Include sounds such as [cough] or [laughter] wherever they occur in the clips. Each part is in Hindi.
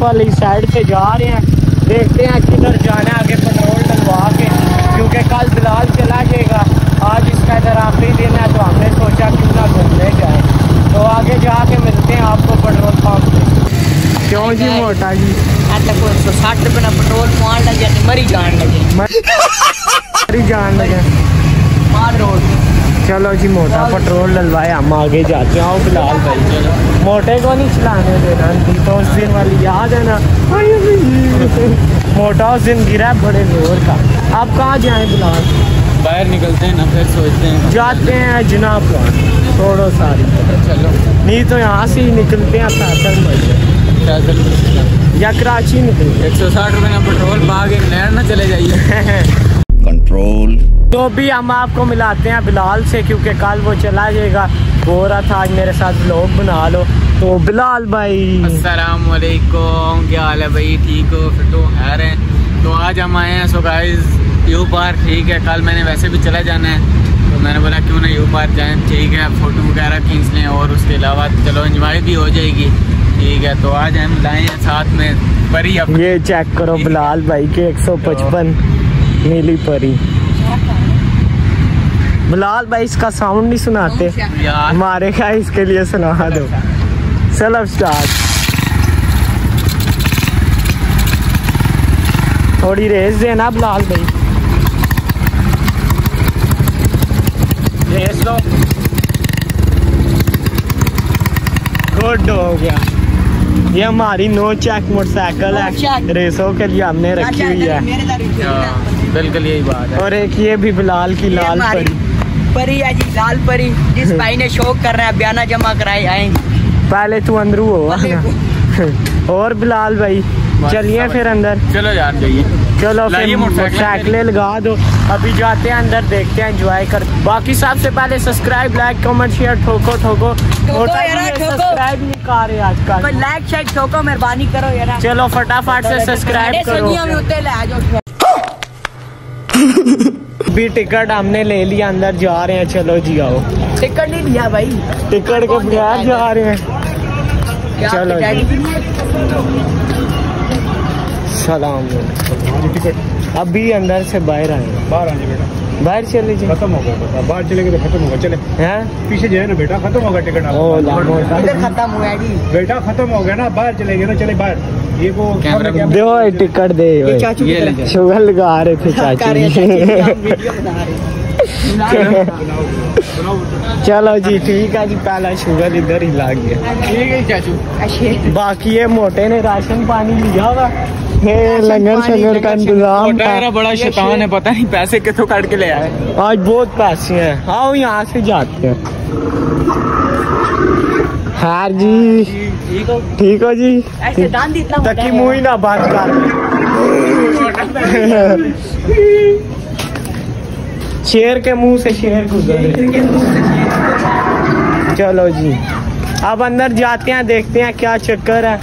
वाली साइड से जा रहे हैं। देखते हैं किधर जाना है आगे पेट्रोल डलवा के क्योंकि कल बिलाल चला जाएगा। आज इसका इधर आखिरी दिन है तो हमने सोचा क्यों ना घूमने जाए। तो आगे जाके मिलते हैं आपको पेट्रोल पंप पे क्यों जी मोटा जी? आता को 160 रुपए ना पेट्रोल पवान लगे मरी जान लगे। मरी जान लगे। मार रोड चलो जी मोटा पेट्रोल डलवाए हम आगे जाते हैं। आओ बिलाल भाई मोटे को नहीं चलाने देना। तो उस दिन वाली याद है ना? मोटा उस दिन गिरा बड़े ज़ोर का। आप कहाँ जाएँ फ़िलहाल? बाहर निकलते हैं ना फिर सोचते हैं। जाते हैं जनाब प्लान छोड़ो सारी। चलो। नहीं तो यहाँ से ही निकलते हैं पैदल मज़े। या कराची निकलते एक सौ साठ रुपये का पेट्रोल पा के नहर ना चले जाइए। [laughs] कंट्रोल तो भी हम आपको मिलाते हैं बिलाल से क्योंकि कल वो चला जाएगा। बोल रहा था आज मेरे साथ ब्लॉग बना लो। तो बिलाल भाई। अस्सलाम वालेकुम क्या हाल है भाई? ठीक हो? फिर तो खैर हैं। तो आज हम आए हैं सो गाइस यू पार ठीक है? कल मैंने वैसे भी चला जाना है तो मैंने बोला क्यों ना यू पार जाएँ? ठीक है फ़ोटो वगैरह खींच लें और उसके अलावा चलो इंजॉय भी हो जाएगी। ठीक है तो आज हम लाए हैं साथ में परी ये चेक करो बिलाल भाई के 155 नीली परी। बिलाल भाई इसका साउंड नहीं सुनाते। यार हमारे का इसके लिए सुना दो। चलो स्टार्ट थोड़ी रेस देना बिलाल भाई। रेस दो। गुड हो गया। ये हमारी नो चेक मोटरसाइकिल है रेसों के लिए हमने रखी हुई है। हाँ, बिल्कुल यही बात है। और एक ये भी बिलाल की लाल परी। परी है जी लाल परी जिस [laughs] भाई ने शौक कर रहा है बयाना जमा कराए आएँगे पहले तू अंदरू हो [laughs] [laughs] और बिलाल भाई चलिए फिर अंदर। चलो यार जाइए। चलो लाइए फिर मोटरसाइकिल मोटरसाइकिलें लगा दो। अभी जाते हैं अंदर देखते हैं एंजॉय कर। बाकी सबसे पहले सब्सक्राइब लाइक कमेंट शेयर ठोको ठोको। सब्सक्राइब नहीं कर रहे आजकल। लाइक शेक ठोको मेहरबानी करो यार। चलो फटाफट से सब्सक्राइब करो सनिया में उते ले आ जाओ अभी टिकट हमने ले लिया अंदर जा रहे हैं। चलो जी आओ। टिकट नहीं लिया भाई। टिकट के बगैर जा रहे हैं। चलो सलाम अभी अंदर से बाहर आए। बाहर आने बेटा। बाहर चले जी खत्म होगा बेटा। बाहर चले गए तो खत्म होगा चले। हैं? पीछे जाए ना बेटा खत्म होगा टिकट खत्म हुआ है बेटा खत्म हो गया ना। बाहर चले गए ना चले बाहर। दो टिकट दे चाचू ले। शुगर लगा रहे थे चाची चाची हैं। बनाओ चलो जी ठीक है जी पहला शुगर इधर ही लग गया। ठीक है चाचू। बाकी ये मोटे ने राशन पानी लिया हुआ। लंगर शंगर का इंतज़ाम बड़ा शैतान है पता नहीं पैसे कितों काट के ले आए। आज बहुत पैसे हैं। आओ यहाँ से जाते हैं। हार जी। ठीक हो? जी। तकी। मुँह ही ना बात कर शेर के मुँह से शेर गुजर चलो जी। अब अंदर जाते हैं देखते हैं क्या चक्कर है।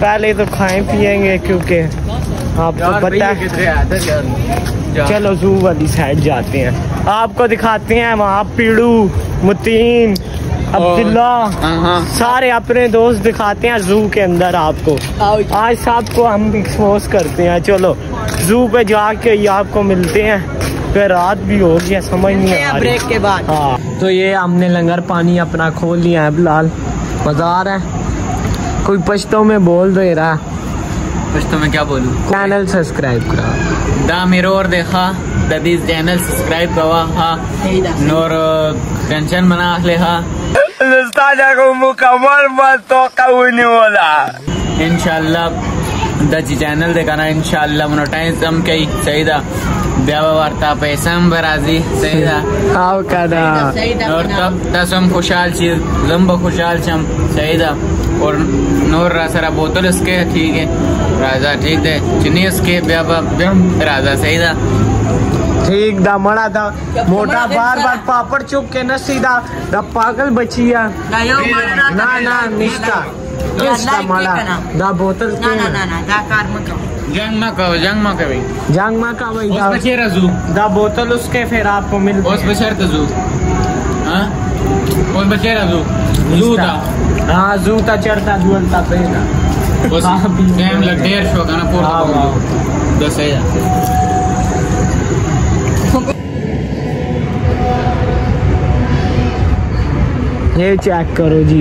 पहले तो खाएँ पिएँगे क्योंकि आपको पता है। चलो जू वाली साइड जाते हैं। आपको दिखाते हैं वहाँ पीड़ू मुतीन अब्दुल्ला हाँ हाँ। सारे अपने दोस्त दिखाते हैं जू के अंदर आपको। आज साहब को हम एक्सपोज करते हैं। चलो जू पे जाके ही आपको मिलते हैं। फिर रात भी हो गया समझ नहीं आ रही। ब्रेक के बाद। हाँ। तो ये हमने लंगर पानी अपना खोल लिया है बिलाल बाज़ार है। कोई पश्तों में बोल दे रहा। कुछ तो मैं क्या बोलूँ? चैनल सब्सक्राइब करा। दा मिरोर देखा। ददीज चैनल सब्सक्राइब करवा हा सही दा नोर टेंशन बना ले हा मुकम्मल मत तो कबूनी बोला इनशाल्लाह दची चॅनल देखा इनशाल्लाह म्हणून टाइम हम काही सईदा ब्यावा वार्ता पैसा बराजी सईदा आओ कदा सही दा और तब दस हम खुशहाल छी लंब खुशहाल छम सईदा और नोर रासरा बोतल इसके ठीक है राजा ठीक है चुनी इसके ब्यावा ब्याम राजा सईदा ठीक दा मड़ा दा मोटा बार बार पापड़ चुप के न सीधा। दा पागल बचिया ना ना निष्ठा। दा बोतल ना के ना ना ना दा कार जंग मा कहो जंग मा जंग में बचे रजू दा बोतल उसके फिर आपको मिल उस हाँ। बचे रजू जू। था। हाँ जूता चढ़ता पहना उस हाँ, टाइम लग डेढ़ सौ का ना पोर्ट हाँ। दस हज़ार। ये चेक करो जी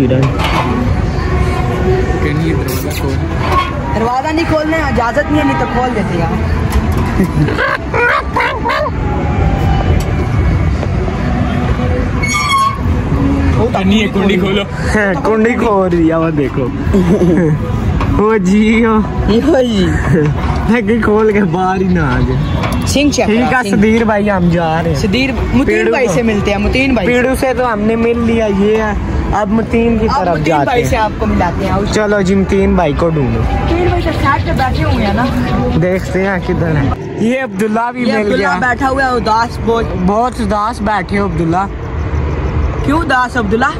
कहीं दरवाज़ा नहीं खोलने इजाज़त नहीं है नहीं तो खोल देते यार है कुंडी खोलो। कुंडी खोल रही है वो देखो। [laughs] वो जी हो यो जी। खोल के बाहर ही ना आ जाए सिंह ठीक है सदीर भाई हम जा रहे हैं। सदीर मुतीन भाई से मिलते हैं मुतीन भाई पीड़ू से तो हमने मिल लिया ये है। अब मुतीन की तरफ़ मुतीन जाते भाई से आपको मिलाते हैं चलो जी मुतीन भाई को ढूंढो। मुतीन भाई पे बैठे हुए हैं ना। देखते हैं किधर है। ये अब्दुल्ला भी मिल अब्दुल्ला गया। बैठा हुआ है उदास बहुत। बहुत उदास बैठे हो अब्दुल्ला। क्यों उदास अब्दुल्ला?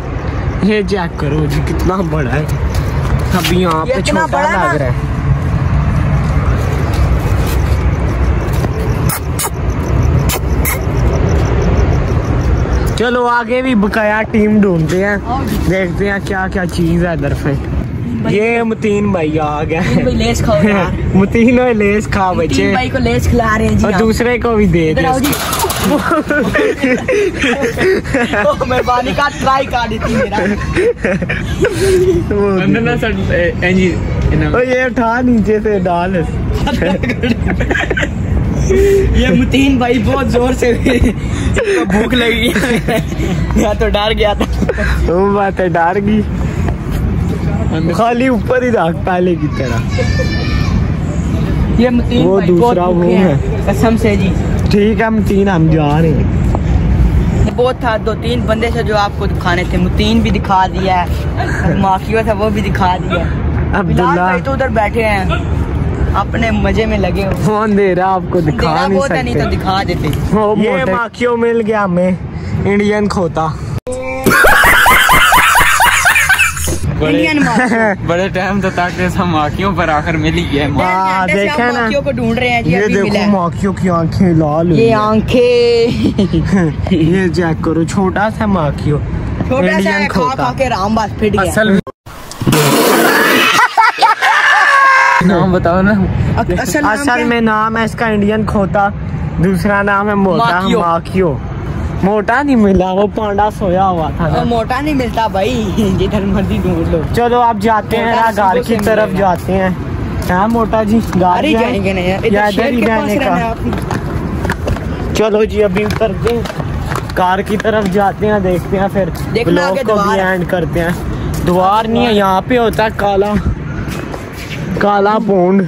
ये चेक करो जी कितना बड़ा है। अभी यहाँ पे छोटा लग रहा है। चलो आगे भी बकाया टीम ढूंढते हैं। देखते हैं क्या क्या चीज़ है इधर पे। ये मुतीन भाई आ गया मुतीन भाई लेस खाओ [laughs] मुतीन भाई लेस खा बच्चे। भाई को लेस खिला रहे हैं जी और दूसरे को भी दे दे आओ जी। [laughs] ओ, मेहरबानी का ट्राई कर दी मेरा। [laughs] अंदर ना सर एंजी ये उठा नीचे से डाल। ये मुतीन भाई बहुत ज़ोर से भूख लगी। मैं तो डर गया था। वो बात है डर गई। खाली ऊपर ही रख पहले की तरह। ये मुतीन वो दूसरा वो हैं। कसम से जी। ठीक है हम तीन हम जा रहे हैं। बहुत था दो तीन बंदे से जो आपको दिखाने थे। मुतीन भी दिखा दिया है माफिया था वो भी दिखा दिया है। अब्दुल्ला। भाई तो उधर बैठे हैं। अपने मज़े में लगे हो फ़ोन दे रहा आपको दिखा नहीं बहुत है नहीं तो दिखा देते। ये माखियों मिल गया हमें इंडियन खोता। बड़े टाइम [laughs] तो तक हम आँखियों पर आकर मिली ही। है। हाँ, देखा ना? को ढूंढ रहे हैं जी ये अभी देखो माखियों की आँखें लाल ये हैं। आँखें। [laughs] ये चेक करो छोटा सा माखियो। छोटा सा इंडियन है, खा खा के राम बात फिट गया। असल नाम बताओ ना। असल नाम असल में नाम है इसका इंडियन खोता। दूसरा नाम है मोटा माकियो। मोटा नहीं मिला वो पांडा सोया हुआ था। ना। मोटा नहीं मिलता भाई जिधर मर्ज़ी ढूंढ लो। चलो आप जाते हैं घर की तरफ़ जाते हैं। हाँ मोटा जी जाएँ? जाएँगे नहीं यार। इधर ही के चलो जी अभी उतरते हैं कार की तरफ़ जाते हैं देखते हैं फिर देखना ब्लॉग आगे को भी एंड करते हैं। द्वार नहीं है यहाँ पे होता है काला। काला पोंड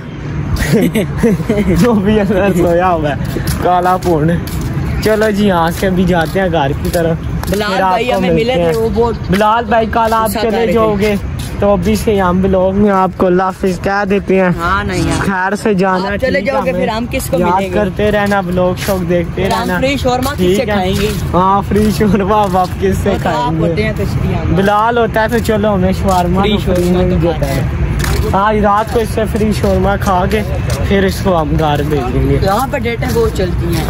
[laughs] जो भी अंदर सोया हुआ है। काला पोंड चलो जी यहाँ से भी जाते हैं घर की तरफ़। बिलाल भाई हमें मिले थे वो बहुत बिलाल भाई कल आप चले जाओगे तो अभी से हम ब्लॉग में आपको हाफिज कह देते हैं। हाँ नहीं खैर से जाना आप चले जाओगे, फिर हम। किसको याद करते रहना ब्लॉग शॉग देखते रहना। फ्री शोरमा किससे ठीक है। खाएँगे? हाँ फ्री शोरमा अब आप किससे तो आप होते खाएँगे हैं तो बिलाल होता है तो चलो हमें शोरमा तो ही देता है। हाँ रात को इससे फ्री शोरमा खा के फिर इसको हम घर भेज देंगे। यहाँ पे डेटा बहुत चलती हैं।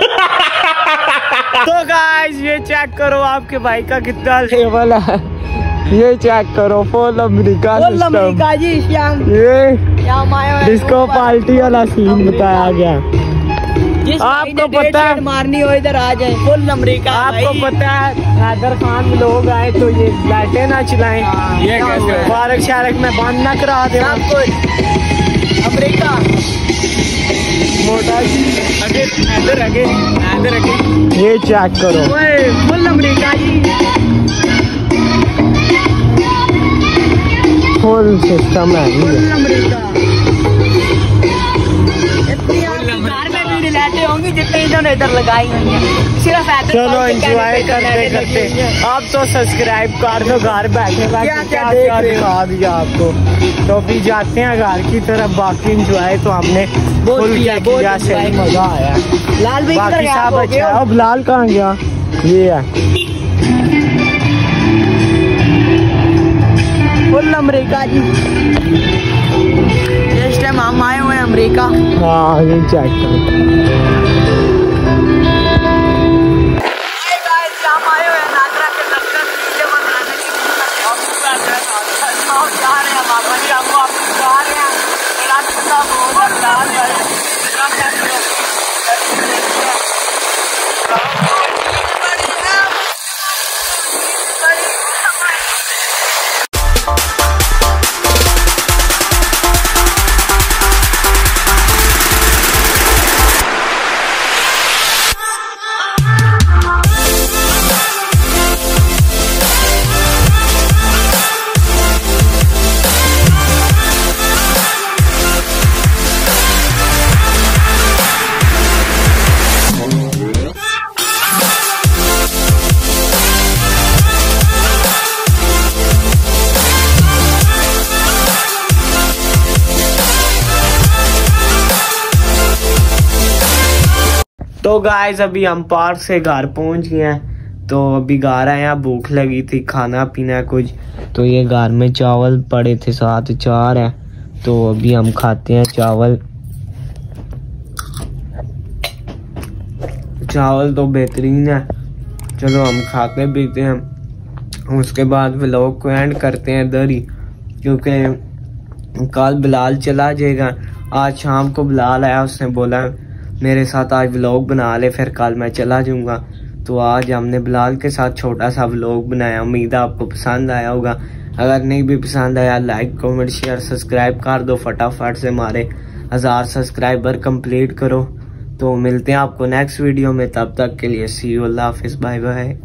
[laughs] तो गाइस ये चेक करो आपके भाई का कितना लेवल है। ये चेक करो फुल अमेरिका सिस्टम जी श्याम ये डिस्को पार्टी वाला सीन बताया गया। आपको पता है- मारनी हो इधर आ जाए। फुल अमेरिका आपको पता है हैदर खान लोग आए तो ये लाइटें ना चलाएँ। ये? पार्क शारक में बंद ना करा दे। कुछ। अमेरिका। मोटा ये चेक करो। फुल अमरीका जी। फुल सिस्टम है। Full America. भी होंगी जितनी इन्होंने इधर लगाई हुई हैं। सिर्फ़ चलो एंजॉय करते करते। अब तो सब्सक्राइब कर दो घर बैठे बैठे देख दिया आपको। तो अभी जाते हैं घर की तरफ़ बाकी एंजॉय तो हमने बहुत फुल किया, मज़ा आया। लाल बाकी किधर अच्छा अब लाल कहाँ गया? ये है। फुल अमेरिका जी। टाइम हम आए हुए हैं अमेरिका। हाँ ये चेक करो। गाइस अभी हम पार्क से घर पहुँच गए हैं। तो अभी घर आए हैं, भूख लगी थी, खाना पीना कुछ। तो ये घर में चावल पड़े थे साथ चार है। तो अभी हम खाते हैं चावल। चावल तो बेहतरीन है। चलो हम खाते पीते हैं। उसके बाद व्लॉग को एंड करते हैं इधर ही, क्योंकि कल बिलाल चला जाएगा। आज शाम को बिलाल आया, उसने बोला मेरे साथ आज व्लॉग बना ले, फिर कल मैं चला जाऊँगा। तो आज हमने बिलाल के साथ छोटा सा व्लॉग बनाया, उम्मीद है आपको पसंद आया होगा। अगर नहीं भी पसंद आया लाइक कमेंट शेयर सब्सक्राइब कर दो फटाफट से हमारे हज़ार सब्सक्राइबर कंप्लीट करो। तो मिलते हैं आपको नेक्स्ट वीडियो में, तब तक के लिए सी अल्लाह हाफिज बाय बाय